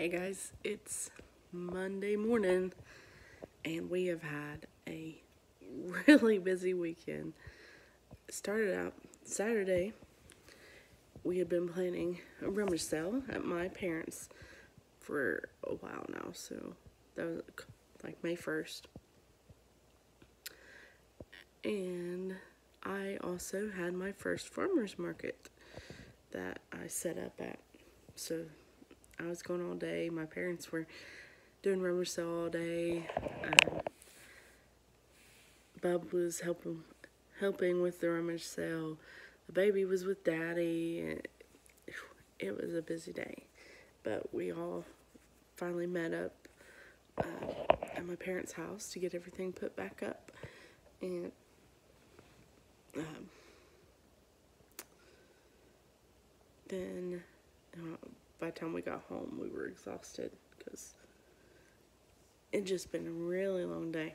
Hey guys, it's Monday morning and we have had a really busy weekend. Started out Saturday. We had been planning a rummage sale at my parents' for a while now, so that was like May 1st. And I also had my first farmer's market that I set up at. So I was going all day. My parents were doing rummage sale all day. Um, Bub was helping helping with the rummage sale. The baby was with daddy. It was a busy day, but we all finally met up uh, at my parents' house to get everything put back up, and um, then uh, by the time we got home, we were exhausted because it just been a really long day.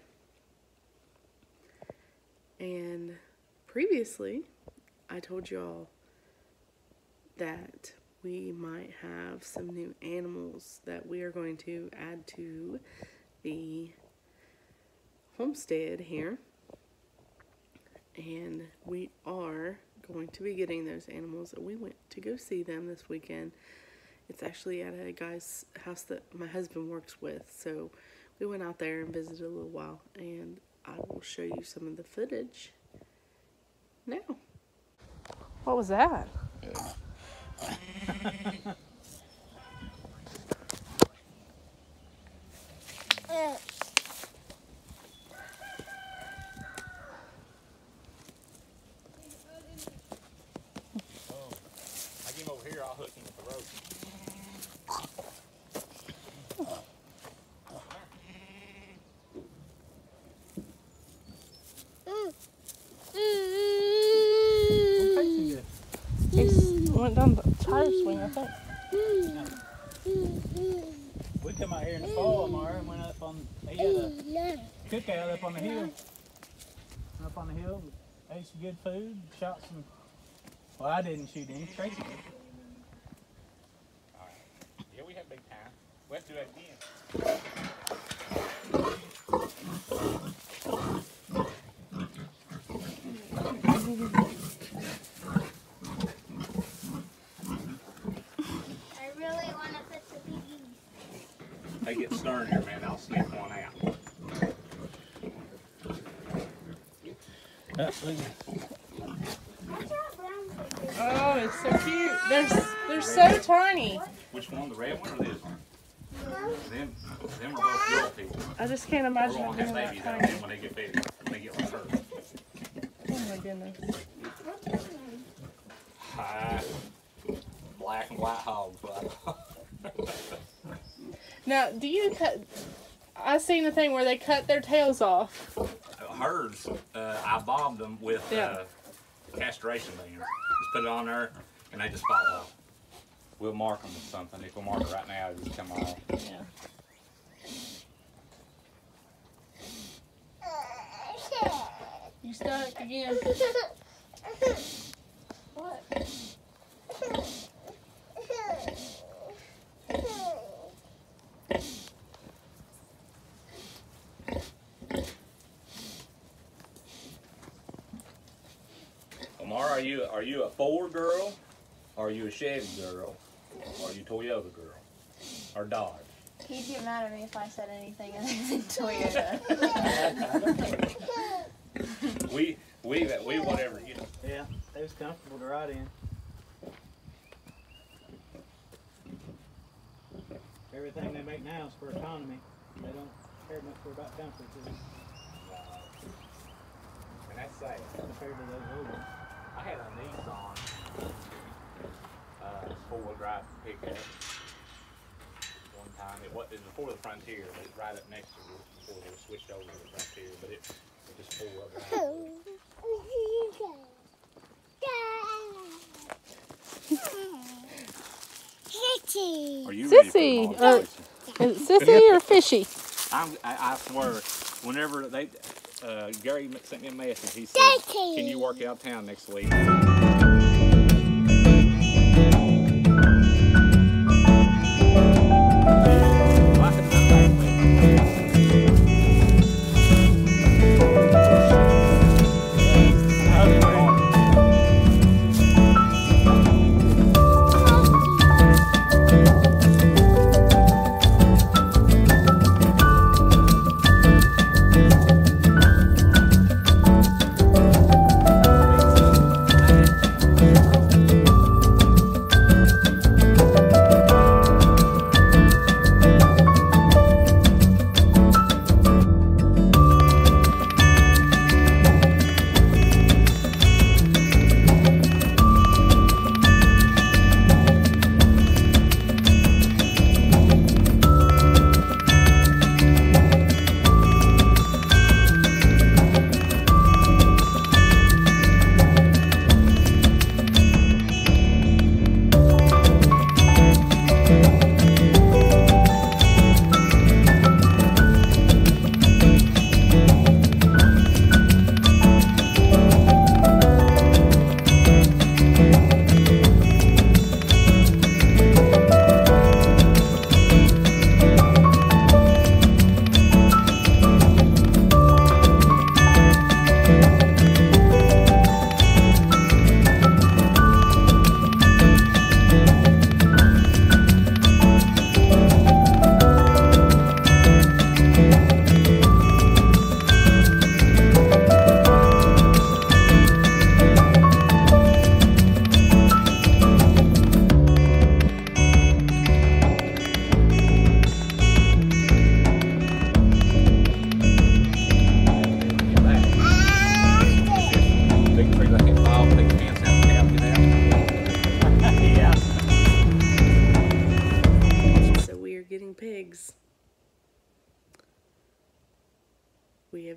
And previously, I told y'all that we might have some new animals that we are going to add to the homestead here. And we are going to be getting those animals. That we went to go see them this weekend. It's actually at a guy's house that my husband works with. So we went out there and visited a little while. And I will show you some of the footage now. What was that? I uh, get him over here, I'll hook him with the rope. He went down the tire swing, I think. We come out here in the fall, Amara, and went up on, he had a cookout up on the hill. Up on the hill, ate some good food, shot some, well, I didn't shoot any, Tracy did. Yeah, we had big time. We have to do that again. I really want to put the piggies. Stern here, man, I'll snip one out. What's our brown piggies? Oh, it's so cute. They're they're so tiny. Which one, the red one or this one? Them, them are both girl people. I just can't imagine them being babies that tiny. when they get big, when they get like her. Oh my goodness. Hi. Black and white hogs. Now, do you cut? I seen the thing where they cut their tails off. Hers, uh, I bobbed them with Yeah. uh, castration band. Just put it on there, and they just fall off. We'll mark them with something. If we mark it right now, it'll just come off. Yeah. You stuck again. What? Omar, are you are you a Ford girl? Or are you a Chevy girl? Or are you a Toyota girl? Or Dodge? He'd get mad at me if I said anything other than Toyota. We we we whatever you know. Yeah, it was comfortable to ride in. Everything they make now is for economy. They don't care much for about comfort is it? And that's sad. compared to those old ones. I had a Nissan uh, four-wheel drive pickup one time. It was, it was before the Frontier. It was right up next to it before they switched over to the Frontier. But it, it just four-wheel drive. Kitty. Are you Sissy, ready for the uh, Is it sissy or fishy? I'm, I, I swear, whenever they, uh, Gary sent me a message. He said, "Can you work out of town next week?"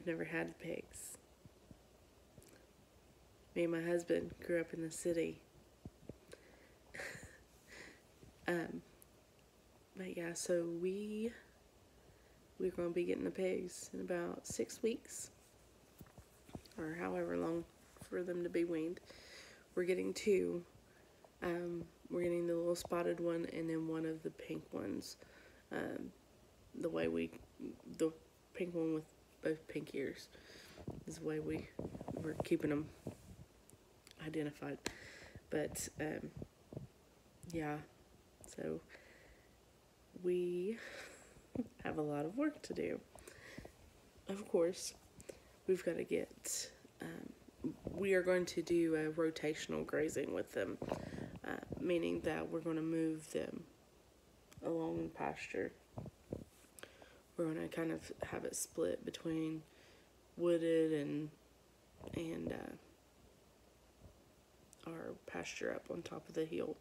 Never had pigs. Me and my husband grew up in the city. um, but yeah, so we we're going to be getting the pigs in about six weeks, or however long for them to be weaned. We're getting two. Um, we're getting the little spotted one and then one of the pink ones. Um, the way we, the pink one with both pink ears, is the way we we're keeping them identified. But um, yeah, so we have a lot of work to do. Of course, we've got to get. Um, we are going to do a rotational grazing with them, uh, meaning that we're going to move them along the pasture. We're going to kind of have it split between wooded and and uh, our pasture up on top of the hill.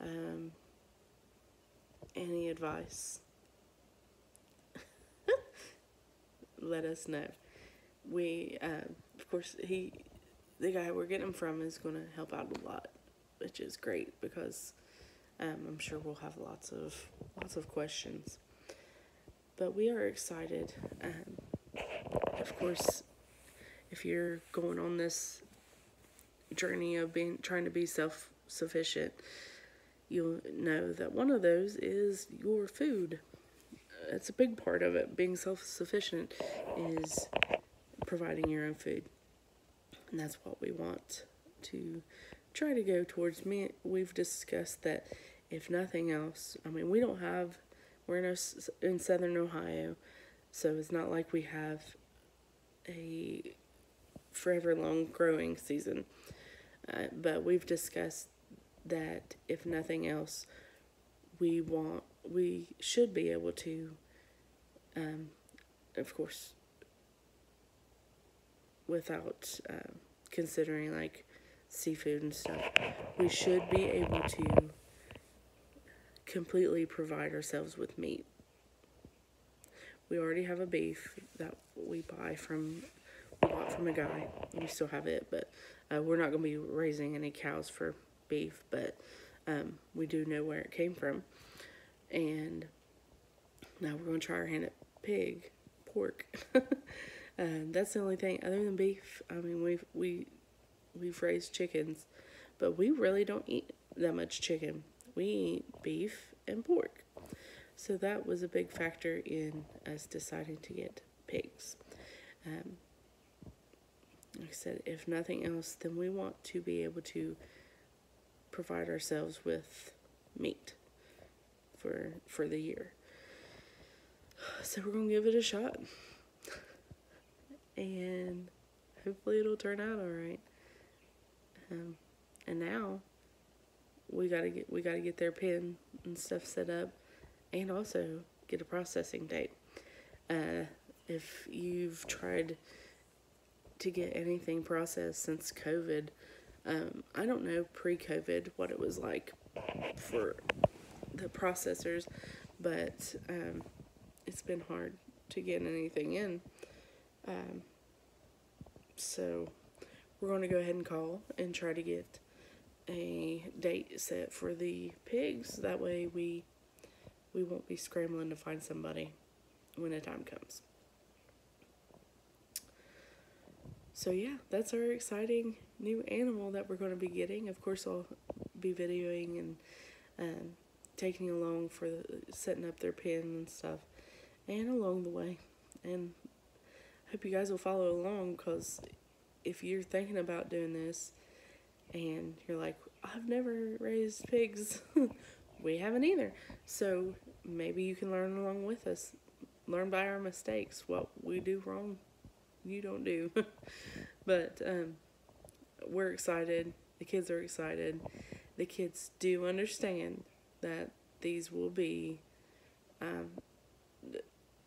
Um, any advice? Let us know. We, uh, of course, he, the guy we're getting them from is going to help out a lot, which is great because um, I'm sure we'll have lots of lots of questions. But we are excited. Um, of course, if you're going on this journey of being trying to be self sufficient, you'll know that one of those is your food. It's a big part of it. Being self sufficient is providing your own food. And that's what we want to try to go towards. Me, we've discussed that if nothing else, I mean, we don't have, we're in, a, in southern Ohio, so it's not like we have a forever long growing season. Uh, but we've discussed that if nothing else, we want we should be able to, um, of course, without uh, considering like seafood and stuff, we should be able to completely provide ourselves with meat. We already have a beef that we buy from we bought from a guy. We still have it, but uh, we're not going to be raising any cows for beef, but um, we do know where it came from. And now we're going to try our hand at pig, pork. uh, that's the only thing other than beef. I mean, we've we we've raised chickens, but we really don't eat that much chicken. We eat beef and pork. So that was a big factor in us deciding to get pigs. Um, like I said, if nothing else, then we want to be able to provide ourselves with meat for for the year. So we're gonna give it a shot, and hopefully it'll turn out all right. Um, and now we gotta get we gotta get their pen and stuff set up, and also get a processing date. Uh, if you've tried to get anything processed since COVID, um, I don't know pre COVID what it was like for the processors, but um, it's been hard to get anything in. Um, so we're going to go ahead and call and try to get a date set for the pigs. That way we we won't be scrambling to find somebody when the time comes. So yeah, that's our exciting new animal that we're going to be getting. Of course, I'll be videoing and um, taking along for setting up their pen and stuff, and along the way. And I hope you guys will follow along because if you're thinking about doing this and you're like, I've never raised pigs, we haven't either. So maybe you can learn along with us, learn by our mistakes, what we do wrong you don't do. but um, we're excited. The kids are excited. The kids do understand that these will be, um,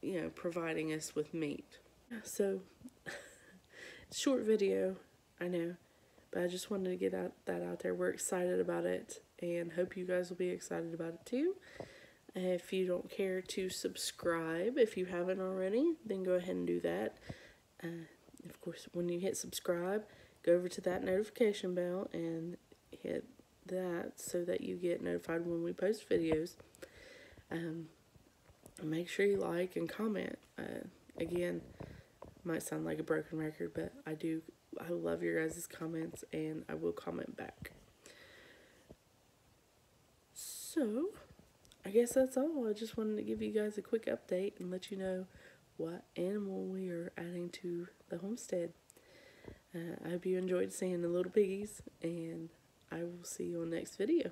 you know, providing us with meat. So, short video, I know, but I just wanted to get out, that out there. We're excited about it and hope you guys will be excited about it too. If you don't care to subscribe, if you haven't already, then go ahead and do that. Uh, of course, when you hit subscribe, go over to that notification bell and hit that so that you get notified when we post videos. Um, make sure you like and comment. Uh, again, might sound like a broken record, but I do. I love your guys' comments and I will comment back. So, I guess that's all. I just wanted to give you guys a quick update and let you know what animal we are adding to the homestead. Uh, I hope you enjoyed seeing the little piggies, and I will see you on next video.